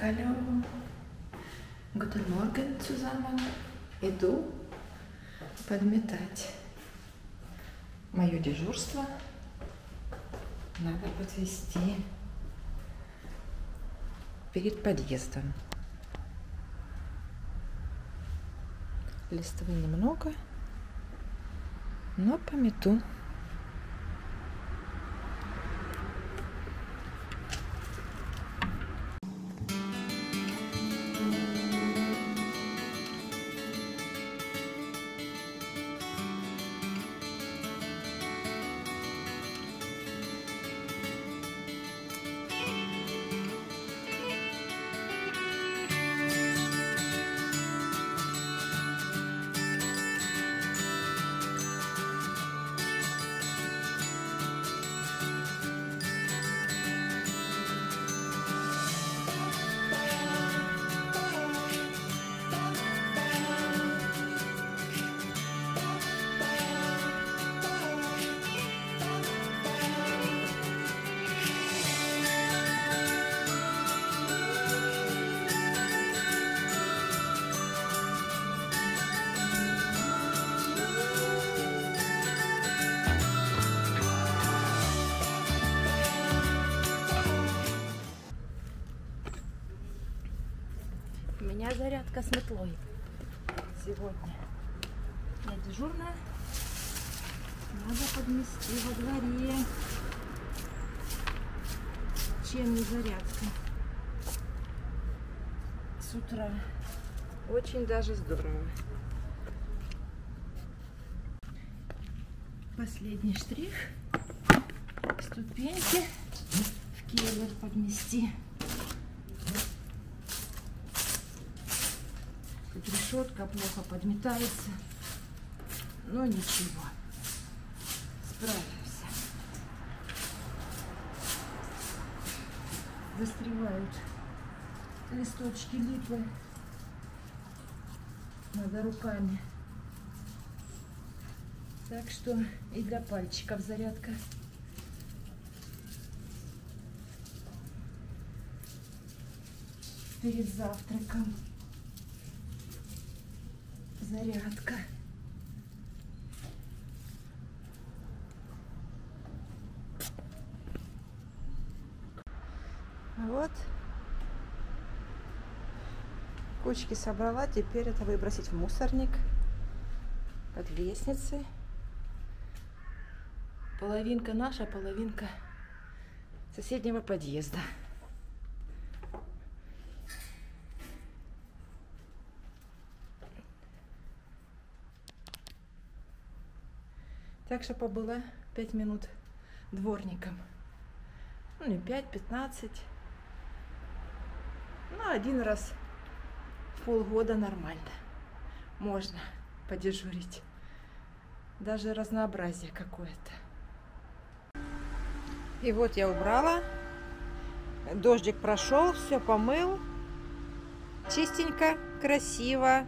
hallo. Guten Morgen zusammen. Иду подметать. Мое дежурство надо подвести перед подъездом. Листвы немного, но помету. Зарядка с метлой сегодня. Я дежурная. Надо подмести во дворе. Чем не зарядка? С утра. Очень даже здорово. Последний штрих. Ступеньки в келлер подмести. Тут решетка плохо подметается. Но ничего. Справимся. Застревают листочки липы. Надо руками. Так что и для пальчиков зарядка. Перед завтраком зарядка. Вот. Кучки собрала. Теперь это выбросить в мусорник под лестницей. Половинка наша, половинка соседнего подъезда. Так что побыла 5 минут дворником. Ну, не 5, 15. Ну, один раз в полгода нормально. Можно подежурить. Даже разнообразие какое-то. И вот я убрала. Дождик прошел, все помыл. Чистенько, красиво.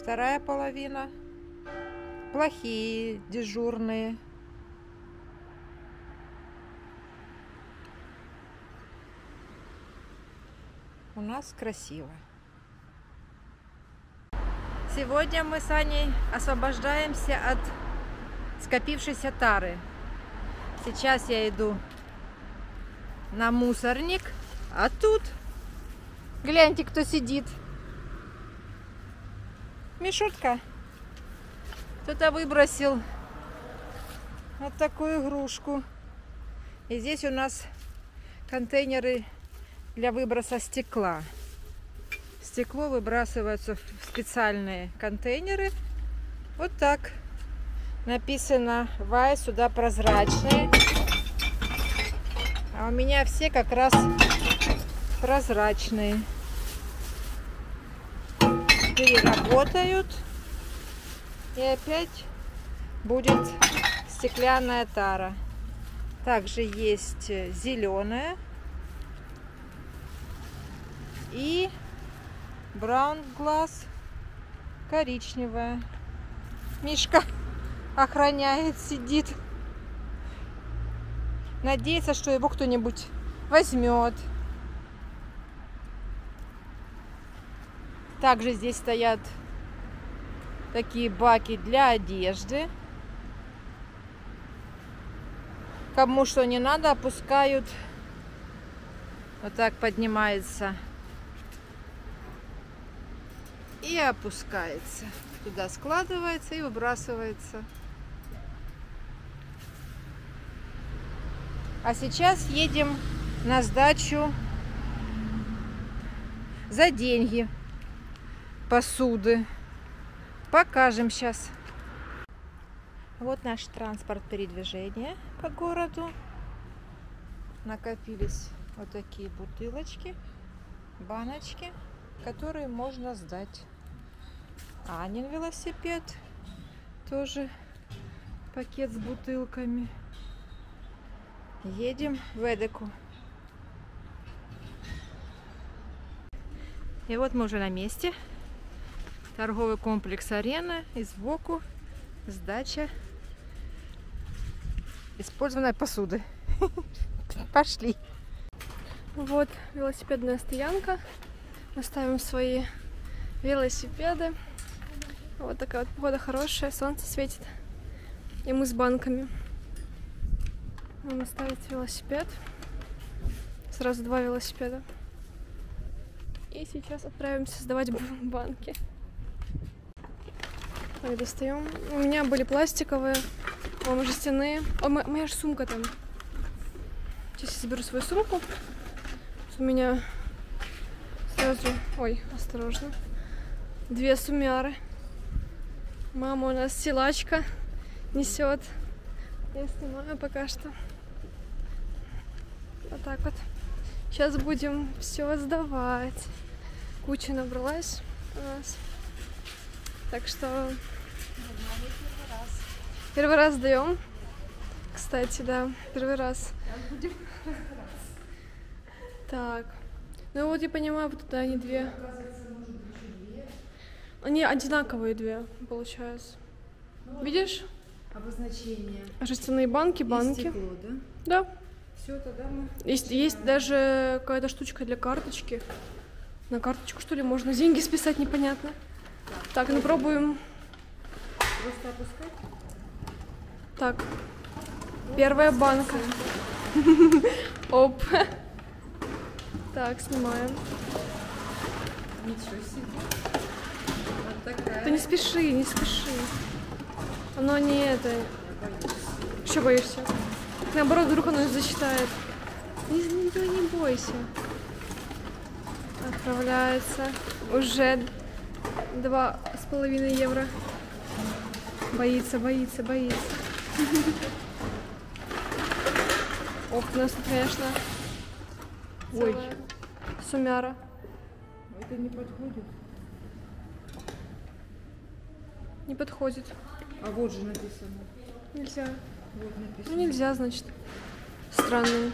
Вторая половина плохие, дежурные. У нас красиво. Сегодня мы с Аней освобождаемся от скопившейся тары. Сейчас я иду на мусорник, а тут гляньте, кто сидит. Мишутка. Кто-то выбросил вот такую игрушку. И здесь у нас контейнеры для выброса стекла. Стекло выбрасывается в специальные контейнеры. Вот так. Написано Вай, сюда прозрачные. А у меня все как раз прозрачные. Переработают. И опять будет стеклянная тара. Также есть зеленая и браун глаз коричневая. Мишка охраняет, сидит. Надеется, что его кто-нибудь возьмет. Также здесь стоят такие баки для одежды. Кому что не надо, опускают. Вот так поднимается. И опускается. Туда складывается и выбрасывается. А сейчас едем на сдачу за деньги посуды. Покажем сейчас. Вот наш транспорт передвижения по городу. Накопились вот такие бутылочки, баночки, которые можно сдать. Анин велосипед. Тоже пакет с бутылками. Едем в Эдеку. И вот мы уже на месте. Торговый комплекс Арена. И сбоку сдача использованной посуды. Пошли. Вот велосипедная стоянка. Мы ставим свои велосипеды. Вот такая вот погода хорошая, солнце светит. И мы с банками. Надо ставить велосипед. Сразу два велосипеда. И сейчас отправимся сдавать банки. Так, достаем. У меня были пластиковые, а жестяные. О, моя же сумка там. Сейчас я заберу свою сумку. У меня сразу... Ой, осторожно. Две сумяры. Мама у нас силачка несет. Я снимаю пока что. Вот так вот. Сейчас будем все сдавать. Куча набралась у нас. Так что первый раз сдаем. Кстати, да, первый раз. Так. Ну вот я понимаю, вот туда они две. Они одинаковые две, получается. Видишь? Обозначение. Жестяные банки, банки. Стекло, да? Да. Все, тогда мы... Есть, есть даже какая-то штучка для карточки. На карточку, что ли, можно деньги списать, непонятно. Так, ну пробуем. Просто опускать? Так. Первая банка. Оп. Так, снимаем. Ничего себе. Вот. Ты не спеши, не спеши. Оно не это. Что боишься? Наоборот, вдруг оно засчитает. Не, не, не бойся. Отправляется. Уже два с половиной евро. Боится, боится, боится. Ох, нас конечно, Ой, сумяра. это не подходит. Не подходит. А вот же написано. Нельзя. Вот Ну написано. нельзя, значит. Странно.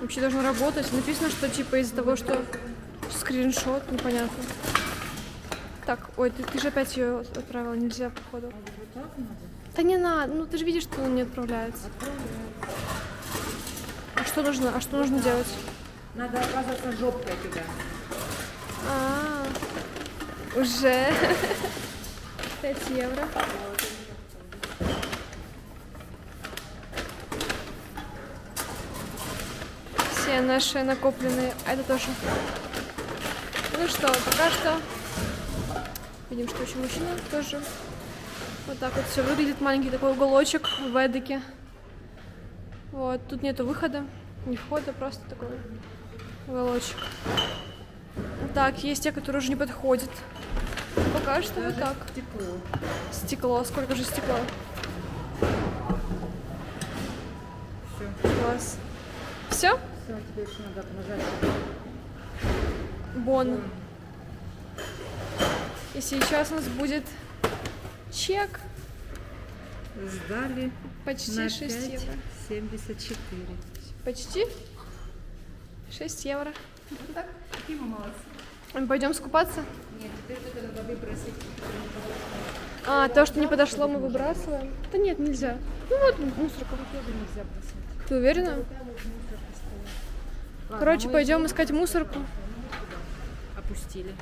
Вообще должно работать. Написано, что типа из-за того, что скриншот, непонятно. Так, ой, ты, ты же опять ее отправила, нельзя, походу. Вот так надо? Да не надо, ну ты же видишь, что он не отправляется. А что нужно, а что нужно делать? Надо оказаться жопкой туда. А, уже 5 евро. Все наши накопленные, а это тоже. Ну что, пока что видим, что еще мужчина тоже вот так вот все выглядит маленький такой уголочек в Эдике. Вот, тут нету выхода, не входа, просто такой уголочек. Так, есть те, которые уже не подходят. Пока что вот так. Тепло. Стекло, сколько же стекла? Все. Класс. Все? Все, теперь еще надо нажать. Бон. И сейчас у нас будет чек. Сдали Почти на 6 евро. 5,74. Почти 6 евро. Так, какие мы молодцы. Пойдем скупаться? Нет, теперь только надо выбросить. А, то, что не подошло, мы выбрасываем. Да нет, нельзя. Ну вот мусорка. Тоже нельзя бросать. Ты уверена? Короче, мы пойдем идем искать мусорку. Опустили.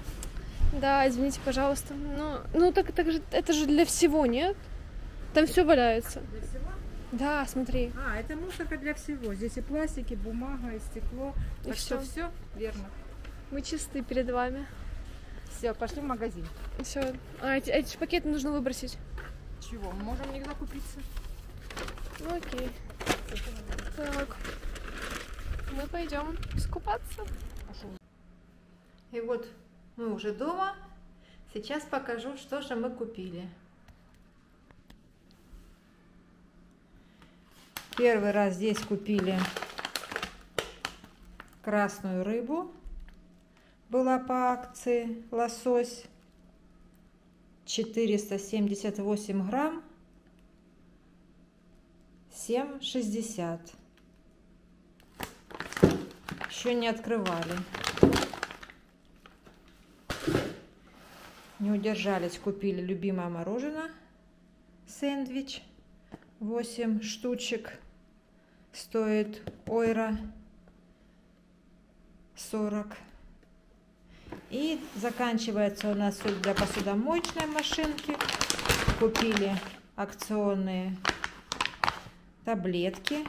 Да, извините, пожалуйста. Ну, ну так, так же, это же для всего, нет? Там все валяется. Для всего? Да, смотри. А, это мусорка для всего. Здесь и пластики, бумага, и стекло. И так что всё. все верно. Мы чисты перед вами. Все, пошли в магазин. Все. А эти, эти ж пакеты нужно выбросить. Чего? Мы можем нигде купиться. Ну окей. Так. Мы пойдем скупаться. И вот мы уже дома. Сейчас покажу, что же мы купили. Первый раз здесь купили красную рыбу. Была по акции лосось 478 грамм 7,60. Еще не открывали. Не удержались, купили любимое мороженое. Сэндвич. 8 штучек. Стоит ойра 40. И заканчивается у нас для посудомоечной машинки. Купили акционные таблетки.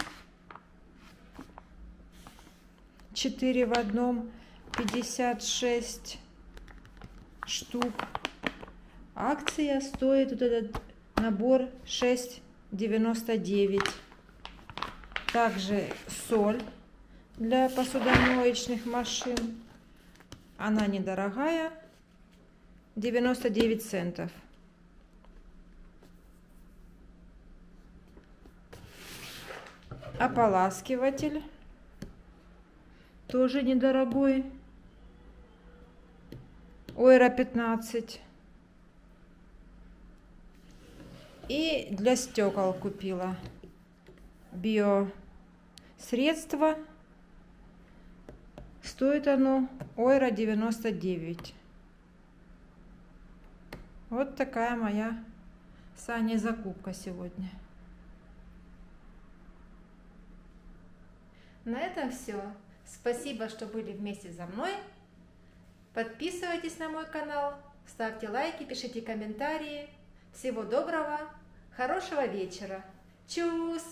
4 в одном. 56 штук. Акция стоит вот этот набор 6,99. Также соль для посудомоечных машин. Она недорогая. 99 центов. Ополаскиватель. Тоже недорогой. Ойра 15. И для стекол купила био средство. Стоит оно Ойра 99. Вот такая моя Саня закупка сегодня. На этом все. Спасибо, что были вместе со мной. Подписывайтесь на мой канал, ставьте лайки, пишите комментарии. Всего доброго, хорошего вечера. Чус!